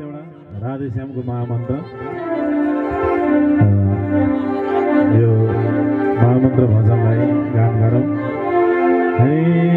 गर्नुहोस् एउटा राधेश्यामको महामन्त्र यो महामन्त्र भजनलाई गान गरौँ हे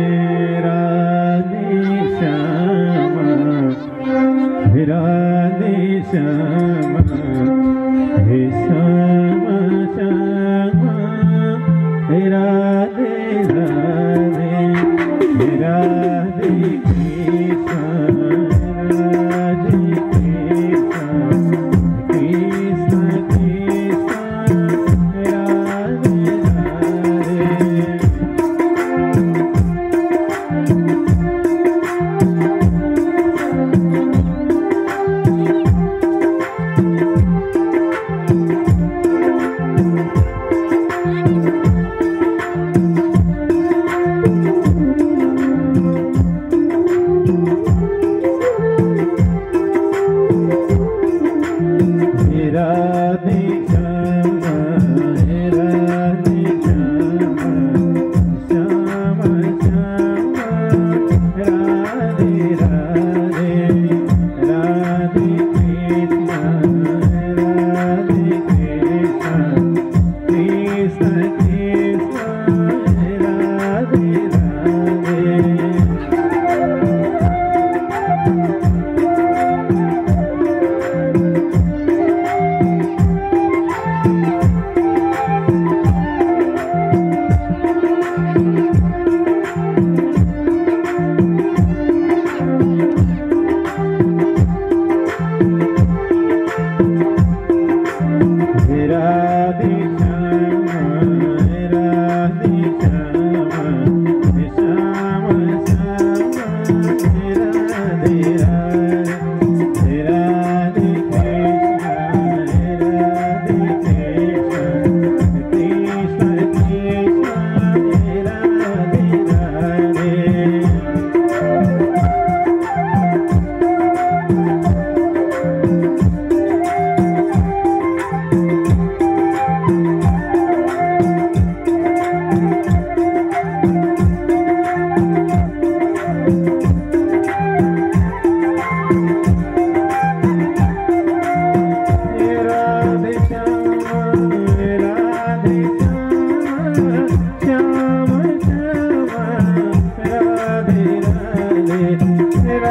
Radhe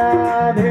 Radhe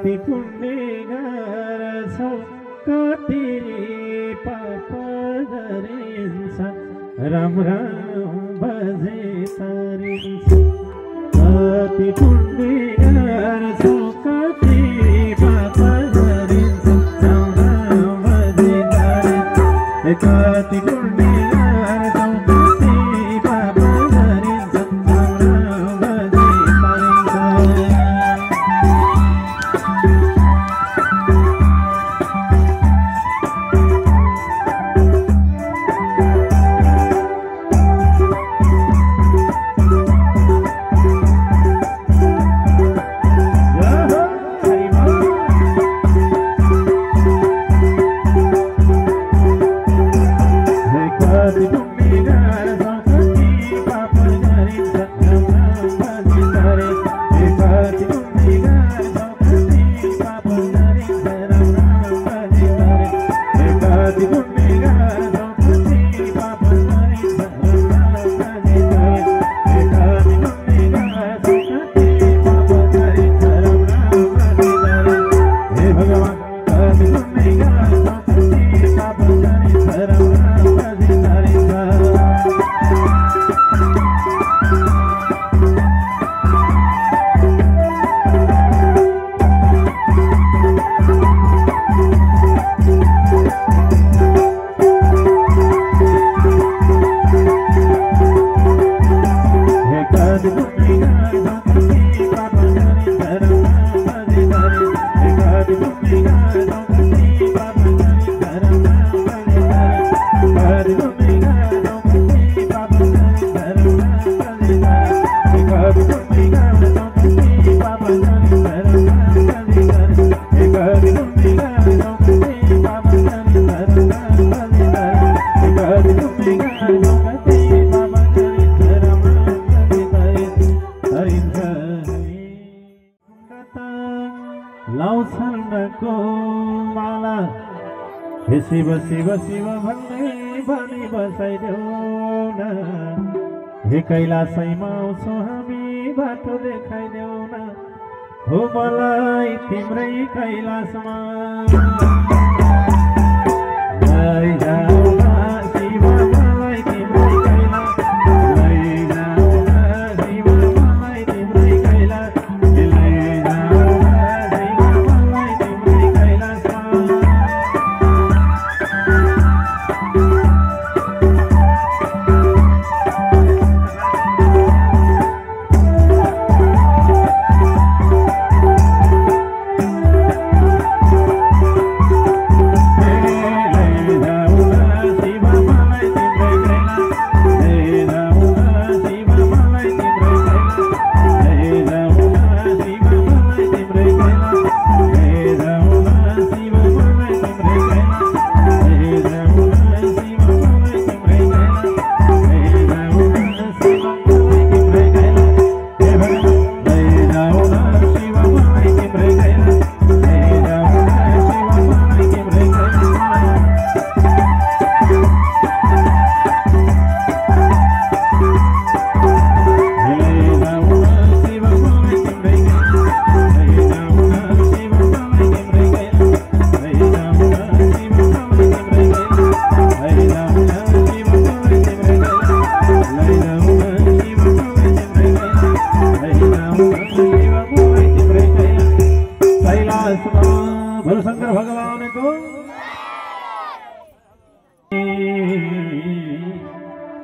कति पुण्य गर्छौ कति पाप गरिन्छ राम्रा बजे तरिन्छ कति पुण्य गर्छौ कति पाप गरिन्छ राम्रा बजे तरिन्छ कति पुण्य the को माला। शिव शिव शिव भन्ने भनी बसाइदेऊ न। हे कैलाशैमा आउँछौ हामी बाटो देखाइदेऊ न। हो मलाई तिम्रै कैलाशमा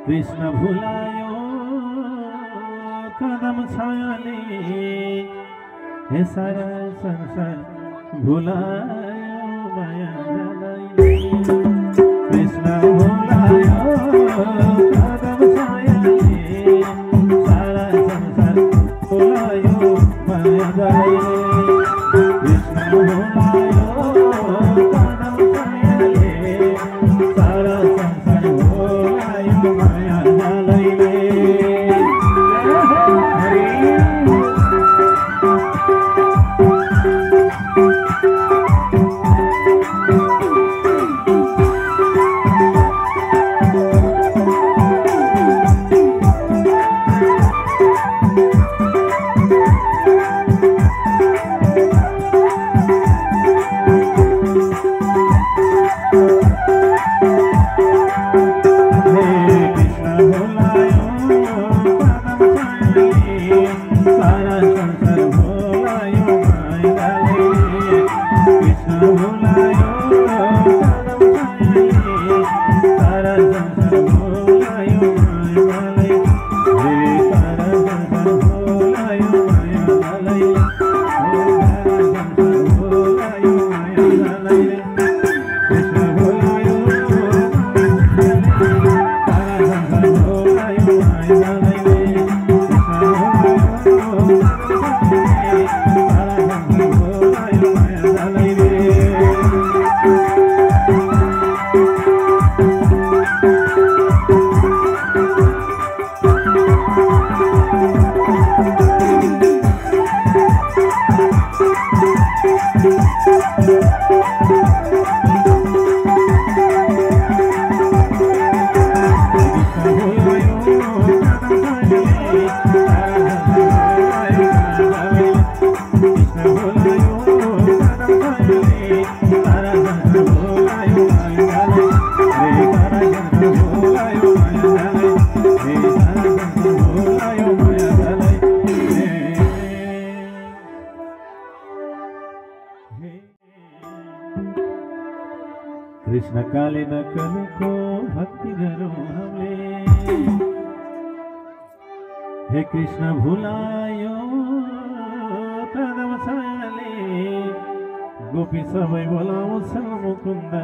कृष्ण भुलायो कदम छायाले। हे सारा संसार भुलायो माया कृष्ण भुलायो कदम छायाले। सारा संसार भुलायो माया कृष्ण काले नकल को भक्ति धरो हमले। हे कृष्ण भुलायो, कदम गोपी समय बोलाओ सब मुकुंद